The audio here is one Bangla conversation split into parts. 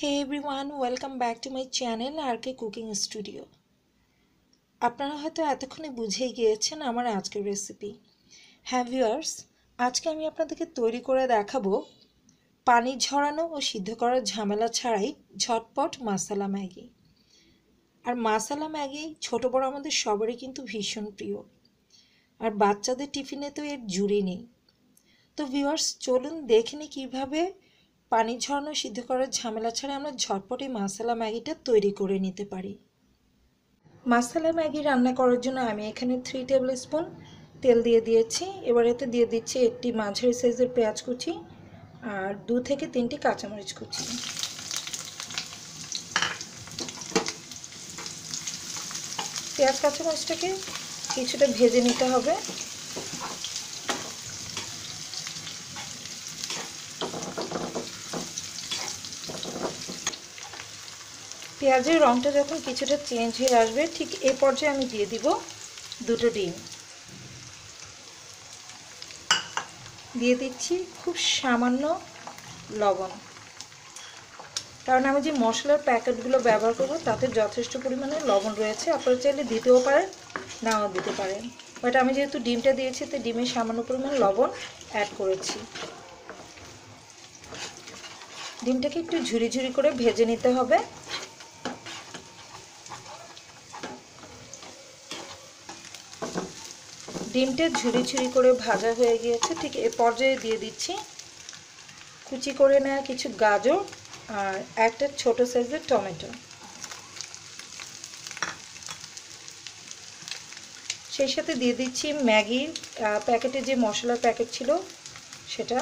Hey welcome back to my channel R K cooking studio আপনারা হয়তো এতক্ষণে বুঝেই গিয়েছেন আমার আজকের রেসিপি হ্যাঁ ভিউয়ার্স আজকে আমি আপনাদেরকে তৈরি করে দেখাবো পানি ঝরানো ও সিদ্ধ করার ঝামেলা ছাড়াই ঝটপট মাসালা ম্যাগি। আর মাসালা ম্যাগি ছোটো বড় আমাদের সবারই কিন্তু ভীষণ প্রিয়। আর বাচ্চাদের টিফিনে তো এর জুড়ি নেই। তো ভিউয়ার্স চলুন দেখে নিই কীভাবে পানি ঝরানো সিদ্ধ করার ঝামেলা ছাড়া আমরা ঝটপট মাসালা ম্যাগিটা তৈরি করে নিতে পারি। মাসালা ম্যাগি রান্না করার জন্য আমি এখানে থ্রি টেবিল স্পুন তেল দিয়ে দিয়েছি। এবার এতে দিয়ে দিচ্ছি একটি মাঝারি সাইজের পেঁয়াজ কুচি আর দু থেকে তিনটি কাঁচামরিচ কুচি। পেঁয়াজ কাঁচামরিচটাকে কিছুটা ভেজে নিতে হবে। পেঁয়াজের রঙটা যখন কিছুটা চেঞ্জ হয়ে আসবে। ঠিক এ পর্যায়ে আমি দিয়ে দিব দুটো ডিম। দিয়ে দিচ্ছি খুব সামান্য লবণ। কারণ আমি যে মশলার প্যাকেটগুলো ব্যবহার করব, তাতে যথেষ্ট পরিমাণে লবণ রয়েছে। আপনারা চাইলে দিতেও পারেন, নাও দিতে পারেন। বাট আমি যেহেতু ডিমটা দিয়েছি তো ডিমে সামান্য পরিমাণ লবণ অ্যাড করেছি। ডিমটাকে একটু ঝুরি ঝুরি করে ভেজে নিতে হবে। ডিমটা ঝুরি ঝুরি করে ভাজা হয়ে গিয়েছে। ঠিক এ পর্যায়ে দিয়ে দিচ্ছি কুচি করে নেওয়া কিছু গাজর আর একটা ছোট সাইজের টমেটো। সেই সাথে দিয়ে দিচ্ছি ম্যাগির প্যাকেটে যে মশলার প্যাকেট ছিল সেটা।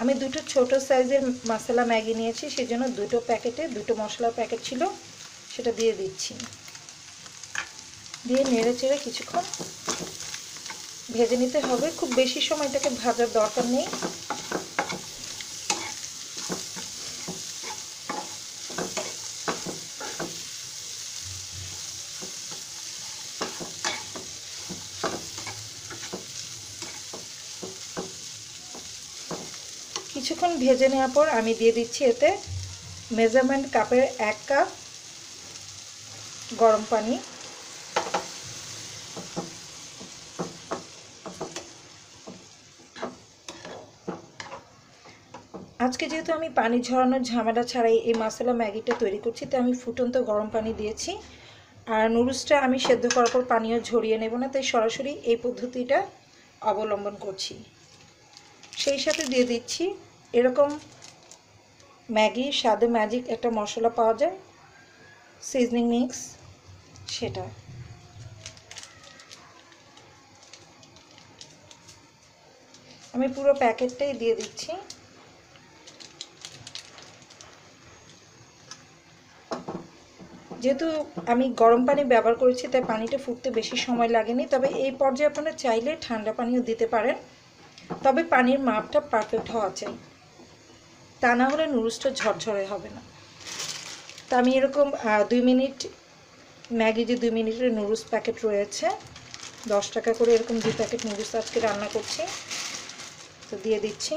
আমি দুটো ছোট সাইজের মশলা ম্যাগি নিয়েছি সেই জন্য দুটো প্যাকেটে দুটো মশলার প্যাকেট ছিল। সেটা দিয়ে দিচ্ছি। দিয়ে নেড়ে চেড়ে কিছুক্ষণ ভেজে নিতে হবে। খুব বেশি সময় এটাকে ভাজার দরকার নেই। কিছুক্ষণ ভেজে নেওয়ার পর আমি দিয়ে দিচ্ছি এতে মেজারমেন্ট কাপের এক কাপ গরম পানি। আজকে যেহেতু আমি পানি ঝরানোর ঝামেলা ছাড়াই এই মশলা ম্যাগিটা তৈরি করছি তো আমি ফুটন্ত গরম পানি দিয়েছি। আর নুডলসটা আমি সেদ্ধ করার পর পানিও ঝরিয়ে নেব না, তাই সরাসরি এই পদ্ধতিটা অবলম্বন করছি। সেই সাথে দিয়ে দিচ্ছি এরকম ম্যাগি, স্বাদে ম্যাজিক একটা মশলা পাওয়া যায়, সিজনিং মিক্স। সেটা আমি পুরো প্যাকেটটাই দিয়ে দিচ্ছি। যেহেতু আমি গরম পানি ব্যবহার করেছি, তাই পানিটা ফুটতে বেশি সময় লাগেনি। তবে এই পর্যায়ে আপনারা চাইলে ঠান্ডা পানিও দিতে পারেন। তবে পানির মাপটা পারফেক্ট হওয়া চাই তা না হলে নুডলসটা ঝরঝরে হবে না। তা আমি এরকম দুই মিনিট ম্যাগি যে দুই মিনিটের নুডলস প্যাকেট রয়েছে, দশ টাকা করে এরকম দুই প্যাকেট নুডলস আজকে রান্না করছি। তো দিয়ে দিচ্ছি।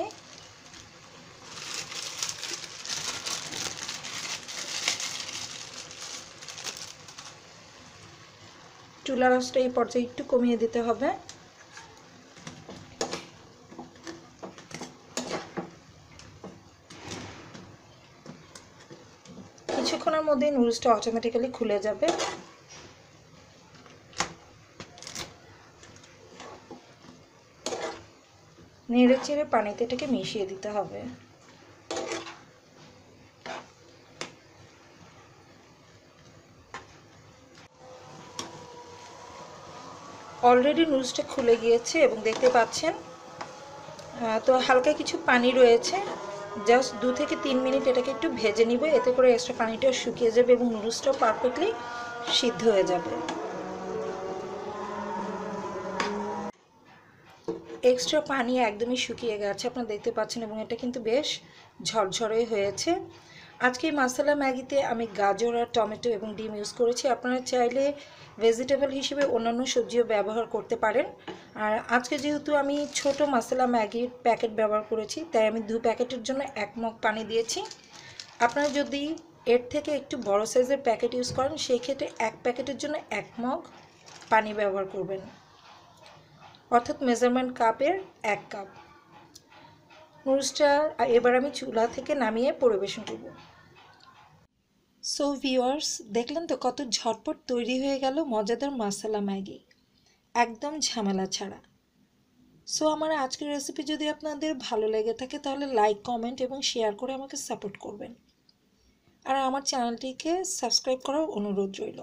চুলা রসটা এই পর্যায়ে একটু কমিয়ে দিতে হবে। কিছুক্ষণের মধ্যেই নুডলসটা অটোমেটিক্যালি খুলে যাবে। নেড়ে চেড়ে পানিতে এটাকে মিশিয়ে দিতে হবে। অলরেডি নুডলসটা খুলে গিয়েছে এবং দেখতে পাচ্ছেন তো হালকা কিছু পানি রয়েছে। জাস্ট দু থেকে তিন মিনিট এটাকে একটু ভেজে নিবে, এতে করে এক্সট্রা পানিটাও শুকিয়ে যাবে এবং নুডলসটাও পারফেক্টলি সিদ্ধ হয়ে যাবে। এক্সট্রা পানি একদমই শুকিয়ে গেছে, আপনারা দেখতে পাচ্ছেন এবং এটা কিন্তু বেশ ঝরঝরে হয়েছে। আজকে মশলা ম্যাগিতে আমি গাজর আর টমেটো এবং ডিম ইউজ করেছি। আপনারা চাইলে ভেজিটেবল হিসেবে অন্যান্য সবজিও ব্যবহার করতে পারেন। আর আজকে যেহেতু আমি ছোট মশলা ম্যাগির প্যাকেট ব্যবহার করেছি, তাই আমি দু প্যাকেটের জন্য এক মগ পানি দিয়েছি। আপনারা যদি এর থেকে একটু বড় সাইজের প্যাকেট ইউজ করেন, সেই ক্ষেত্রে এক প্যাকেটের জন্য এক মগ পানি ব্যবহার করবেন। অর্থাৎ মেজারমেন্ট কাপের এক কাপ। নুডলসটা এবার আমি চুলা থেকে নামিয়ে পরিবেশন করব। সো ভিউয়ার্স দেখলেন তো কত ঝটপট তৈরি হয়ে গেল মজাদার মশলা ম্যাগি। একদম ঝামেলা ছাড়া। সো আমার আজকের রেসিপি যদি আপনাদের ভালো লেগে থাকে, তাহলে লাইক কমেন্ট এবং শেয়ার করে আমাকে সাপোর্ট করবেন। আর আমার চ্যানেলটিকে সাবস্ক্রাইব করার অনুরোধ রইল।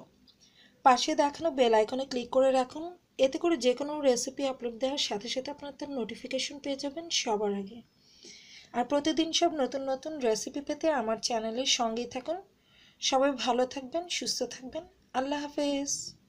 পাশে দেখানো বেল আইকনে ক্লিক করে রাখুন। এতে করে যে কোনো রেসিপি আপলোড দেওয়ার সাথে সাথে আপনার তার নোটিফিকেশন পেয়ে যাবেন সবার আগে। আর প্রতিদিন সব নতুন নতুন রেসিপি পেতে আমার চ্যানেলের সঙ্গেই থাকুন। সবাই ভালো থাকবেন, সুস্থ থাকবেন। আল্লাহ হাফেজ।